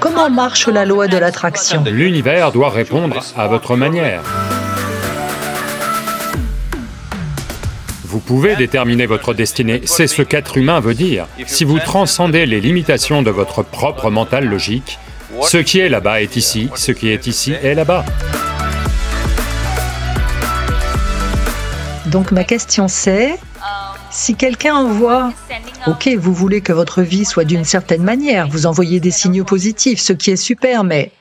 Comment marche la loi de l'attraction? L'univers doit répondre à votre manière. Vous pouvez déterminer votre destinée, c'est ce qu'être humain veut dire. Si vous transcendez les limitations de votre propre mental logique, ce qui est là-bas est ici, ce qui est ici est là-bas. Donc ma question c'est, si quelqu'un envoie, ok, vous voulez que votre vie soit d'une certaine manière, vous envoyez des signaux positifs, ce qui est super, mais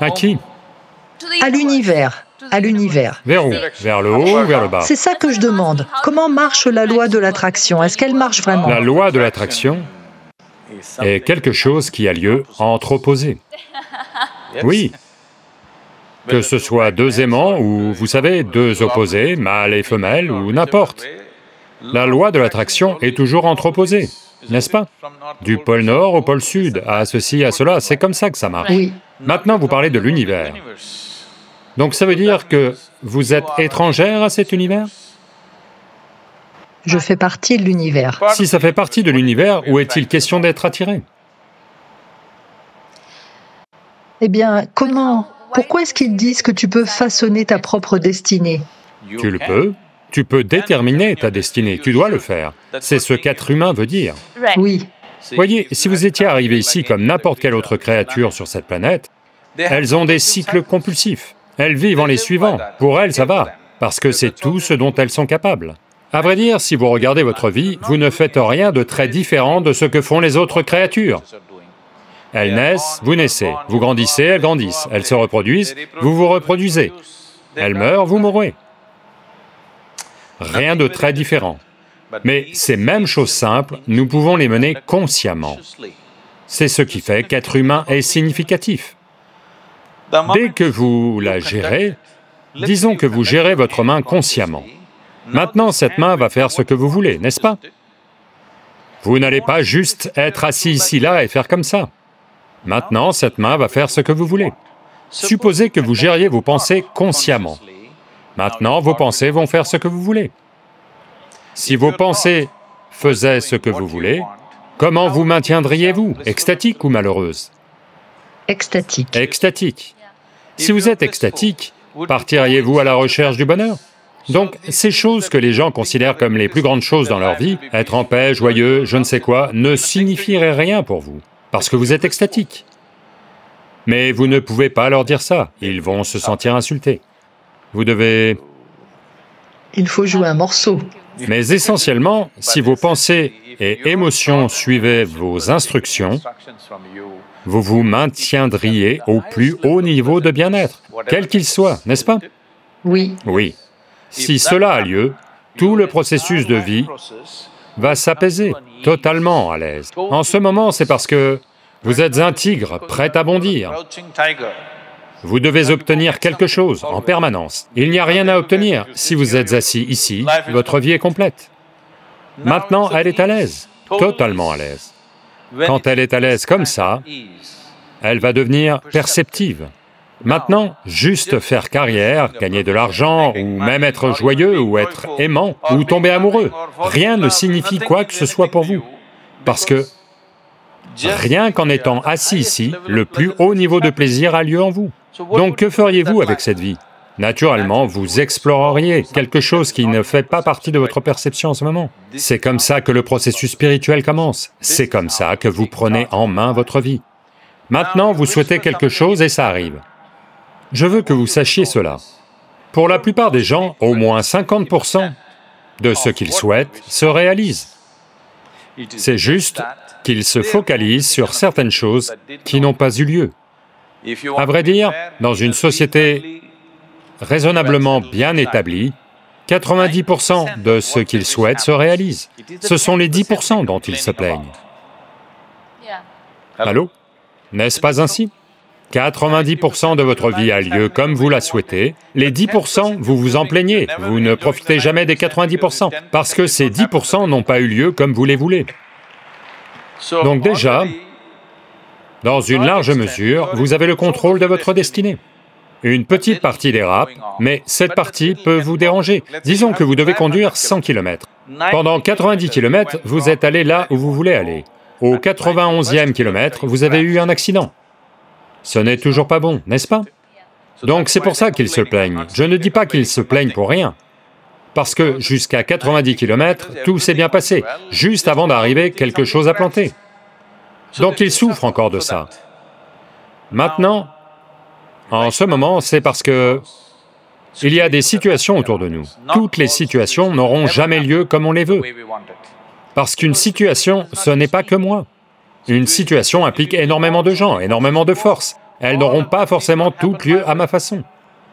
À qui? à l'univers, à l'univers. Vers où? Vers le haut ou vers le bas? C'est ça que je demande. Comment marche la loi de l'attraction? Est-ce qu'elle marche vraiment? La loi de l'attraction est quelque chose qui a lieu entre opposés. Oui. Que ce soit deux aimants ou, vous savez, deux opposés, mâle et femelle, ou n'importe. La loi de l'attraction est toujours entre opposés, n'est-ce pas? Du pôle Nord au pôle Sud, à ceci, à cela, c'est comme ça que ça marche. Oui. Maintenant, vous parlez de l'univers. Donc ça veut dire que vous êtes étrangère à cet univers? Je fais partie de l'univers. Si ça fait partie de l'univers, où est-il question d'être attiré? Eh bien, comment Pourquoi est-ce qu'ils disent que tu peux façonner ta propre destinée? Tu le peux, tu peux déterminer ta destinée, tu dois le faire. C'est ce qu'être humain veut dire. Oui. Voyez, si vous étiez arrivé ici comme n'importe quelle autre créature sur cette planète, elles ont des cycles compulsifs. Elles vivent en les suivant. Pour elles, ça va, parce que c'est tout ce dont elles sont capables. À vrai dire, si vous regardez votre vie, vous ne faites rien de très différent de ce que font les autres créatures. Elles naissent, vous naissez, vous grandissez, elles grandissent, elles se reproduisent, vous vous reproduisez. Elles meurent, vous mourrez. Rien de très différent. Mais ces mêmes choses simples, nous pouvons les mener consciemment. C'est ce qui fait qu'être humain est significatif. Dès que vous la gérez, disons que vous gérez votre main consciemment. Maintenant, cette main va faire ce que vous voulez, n'est-ce pas? Vous n'allez pas juste être assis ici, là et faire comme ça. Maintenant, cette main va faire ce que vous voulez. Supposez que vous gériez vos pensées consciemment. Maintenant, vos pensées vont faire ce que vous voulez. Si vos pensées faisaient ce que vous voulez, comment vous maintiendriez-vous? Extatique ou malheureuse? Extatique. Extatique. Si vous êtes extatique, partiriez-vous à la recherche du bonheur? Donc, ces choses que les gens considèrent comme les plus grandes choses dans leur vie, être en paix, joyeux, je ne sais quoi, ne signifieraient rien pour vous, parce que vous êtes extatique. Mais vous ne pouvez pas leur dire ça, ils vont se sentir insultés. Vous devez... Il faut jouer un morceau. Mais essentiellement, si vos pensées et émotions suivaient vos instructions, vous vous maintiendriez au plus haut niveau de bien-être, quel qu'il soit, n'est-ce pas? Oui. Oui. Si cela a lieu, tout le processus de vie va s'apaiser, totalement à l'aise. En ce moment, c'est parce que vous êtes un tigre prêt à bondir. Vous devez obtenir quelque chose en permanence. Il n'y a rien à obtenir. Si vous êtes assis ici, votre vie est complète. Maintenant, elle est à l'aise, totalement à l'aise. Quand elle est à l'aise comme ça, elle va devenir perceptive. Maintenant, juste faire carrière, gagner de l'argent, ou même être joyeux, ou être aimant, ou tomber amoureux, rien ne signifie quoi que ce soit pour vous. Parce que rien qu'en étant assis ici, le plus haut niveau de plaisir a lieu en vous. Donc que feriez-vous avec cette vie? Naturellement, vous exploreriez quelque chose qui ne fait pas partie de votre perception en ce moment. C'est comme ça que le processus spirituel commence. C'est comme ça que vous prenez en main votre vie. Maintenant, vous souhaitez quelque chose et ça arrive. Je veux que vous sachiez cela. Pour la plupart des gens, au moins 50% de ce qu'ils souhaitent se réalise. C'est juste qu'ils se focalisent sur certaines choses qui n'ont pas eu lieu. À vrai dire, dans une société raisonnablement bien établie, 90% de ce qu'ils souhaitent se réalise. Ce sont les 10% dont ils se plaignent. Allô? N'est-ce pas ainsi? 90% de votre vie a lieu comme vous la souhaitez, les 10%, vous vous en plaignez, vous ne profitez jamais des 90%, parce que ces 10% n'ont pas eu lieu comme vous les voulez. Donc déjà, dans une large mesure, vous avez le contrôle de votre destinée. Une petite partie dérape, mais cette partie peut vous déranger. Disons que vous devez conduire 100 km. Pendant 90 km, vous êtes allé là où vous voulez aller. Au 91e kilomètre, vous avez eu un accident. Ce n'est toujours pas bon, n'est-ce pas? Donc c'est pour ça qu'ils se plaignent. Je ne dis pas qu'ils se plaignent pour rien. Parce que jusqu'à 90 km, tout s'est bien passé. Juste avant d'arriver, quelque chose a planté. Donc ils souffrent encore de ça. Maintenant, en ce moment, c'est parce que il y a des situations autour de nous. Toutes les situations n'auront jamais lieu comme on les veut. Parce qu'une situation, ce n'est pas que moi. Une situation implique énormément de gens, énormément de forces. Elles n'auront pas forcément toutes lieu à ma façon.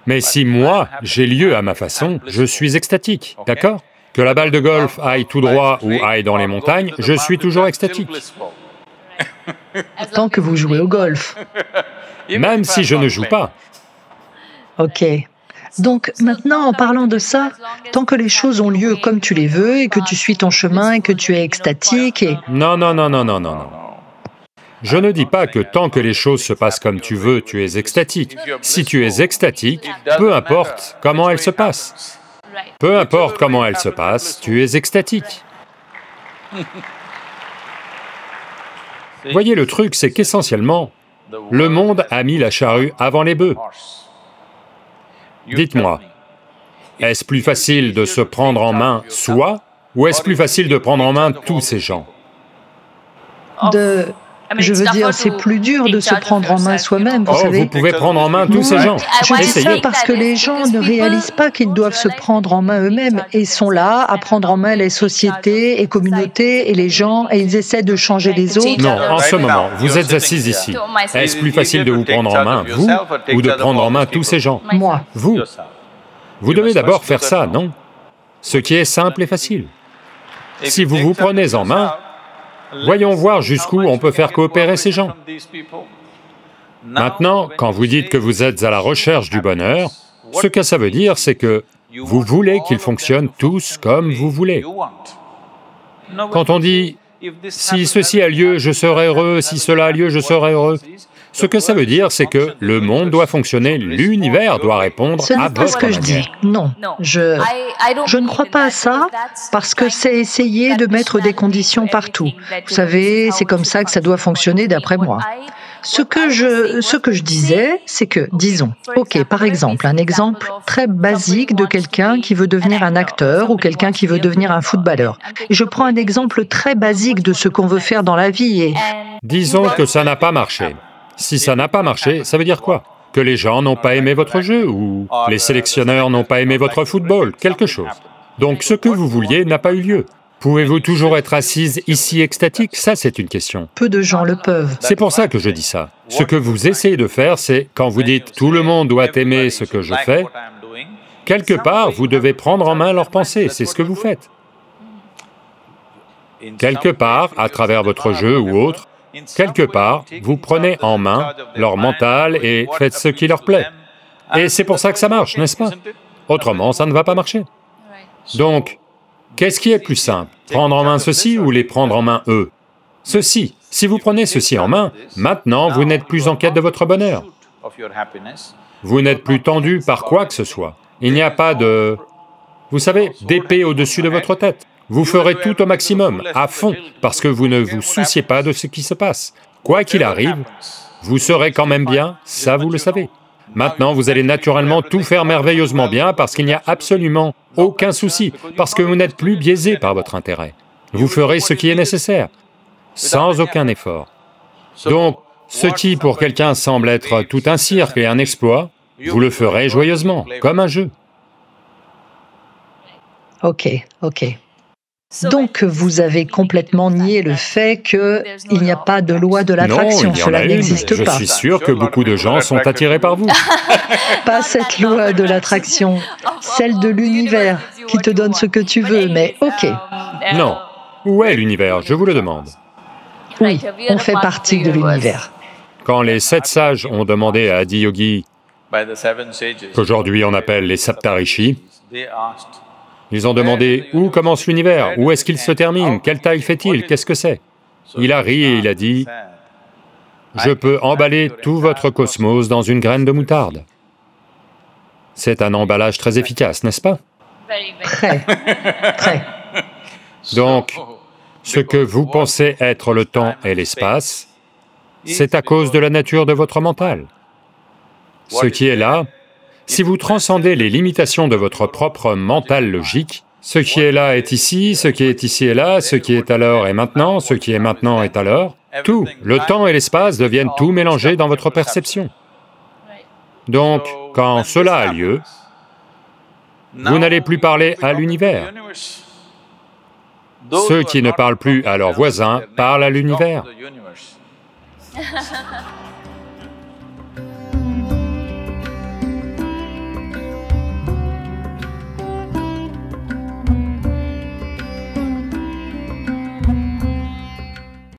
Mais si moi, j'ai lieu à ma façon, je suis extatique, d'accord? Que la balle de golf aille tout droit ou aille dans les montagnes, je suis toujours extatique. Tant que vous jouez au golf. Même si je ne joue pas. Ok. Donc maintenant, en parlant de ça, tant que les choses ont lieu comme tu les veux et que tu suis ton chemin et que tu es extatique et... Non, non, non, non, non, non, non. Je ne dis pas que tant que les choses se passent comme tu veux, tu es extatique. Si tu es extatique, peu importe comment elles se passent. Peu importe comment elles se passent, tu es extatique. Voyez, le truc, c'est qu'essentiellement, le monde a mis la charrue avant les bœufs. Dites-moi, est-ce plus facile de se prendre en main soi, ou est-ce plus facile de prendre en main tous ces gens? Je veux dire, c'est plus dur de se prendre en main soi-même, vous oh, savez. Vous pouvez prendre en main tous ces gens. Je dis ça parce que les gens ne réalisent pas qu'ils doivent se prendre en main eux-mêmes et sont là à prendre en main les sociétés et communautés et les gens et ils essaient de changer les autres. Non, en ce moment, vous êtes assis ici. Est-ce plus facile de vous prendre en main, vous, ou de prendre en main tous ces gens? Moi. Vous. Vous devez d'abord faire ça, non? Ce qui est simple et facile. Si vous vous prenez en main, Voyons voir jusqu'où on peut faire coopérer ces gens. Maintenant, quand vous dites que vous êtes à la recherche du bonheur, ce que ça veut dire, c'est que vous voulez qu'ils fonctionnent tous comme vous voulez. Quand on dit « si ceci a lieu, je serai heureux, si cela a lieu, je serai heureux », ce que ça veut dire, c'est que le monde doit fonctionner, l'univers doit répondre ce à votre pas ce que je dis. Non, je, je ne crois pas à ça parce que c'est essayer de mettre des conditions partout. Vous savez, c'est comme ça que ça doit fonctionner d'après moi. Ce que je, ce que je disais, c'est que, disons, ok, par exemple, un exemple très basique de quelqu'un qui veut devenir un acteur ou quelqu'un qui veut devenir un footballeur. Je prends un exemple très basique de ce qu'on veut faire dans la vie et... Disons que ça n'a pas marché. Si ça n'a pas marché, ça veut dire quoi? Que les gens n'ont pas aimé votre jeu ou les sélectionneurs n'ont pas aimé votre football, quelque chose. Donc ce que vous vouliez n'a pas eu lieu. Pouvez-vous toujours être assise ici extatique? Ça, c'est une question. Peu de gens le peuvent. C'est pour ça que je dis ça. Ce que vous essayez de faire, c'est, quand vous dites « tout le monde doit aimer ce que je fais », quelque part, vous devez prendre en main leurs pensées, c'est ce que vous faites. Quelque part, à travers votre jeu ou autre, Quelque part, vous prenez en main leur mental et faites ce qui leur plaît. Et c'est pour ça que ça marche, n'est-ce pas? Autrement, ça ne va pas marcher. Donc, qu'est-ce qui est plus simple Prendre en main ceci ou les prendre en main eux? Ceci. Si vous prenez ceci en main, maintenant vous n'êtes plus en quête de votre bonheur. Vous n'êtes plus tendu par quoi que ce soit. Il n'y a pas de... Vous savez, d'épée au-dessus de votre tête. Vous ferez tout au maximum, à fond, parce que vous ne vous souciez pas de ce qui se passe. Quoi qu'il arrive, vous serez quand même bien, ça vous le savez. Maintenant, vous allez naturellement tout faire merveilleusement bien parce qu'il n'y a absolument aucun souci, parce que vous n'êtes plus biaisé par votre intérêt. Vous ferez ce qui est nécessaire, sans aucun effort. Donc, ce qui pour quelqu'un semble être tout un cirque et un exploit, vous le ferez joyeusement, comme un jeu. Ok, ok. Donc vous avez complètement nié le fait qu'il n'y a pas de loi de l'attraction, cela n'existe pas. Je suis sûr que beaucoup de gens sont attirés par vous. pas cette loi de l'attraction, celle de l'univers qui te donne ce que tu veux, mais ok. Non. Où est l'univers? Je vous le demande. Oui, on fait partie de l'univers. Quand les sept sages ont demandé à Adi Yogi, qu'aujourd'hui on appelle les Saptarishi, ils ont demandé où commence l'univers, où est-ce qu'il se termine, quelle taille fait-il, qu'est-ce que c'est? Il a ri et il a dit, je peux emballer tout votre cosmos dans une graine de moutarde. C'est un emballage très efficace, n'est-ce pas? Très, très. Donc, ce que vous pensez être le temps et l'espace, c'est à cause de la nature de votre mental. Ce qui est là, si vous transcendez les limitations de votre propre mental logique, ce qui est là est ici, ce qui est ici est là, ce qui est alors est maintenant, ce qui est maintenant est alors, tout, le temps et l'espace deviennent tout mélangés dans votre perception. Donc, quand cela a lieu, vous n'allez plus parler à l'univers. Ceux qui ne parlent plus à leurs voisins parlent à l'univers.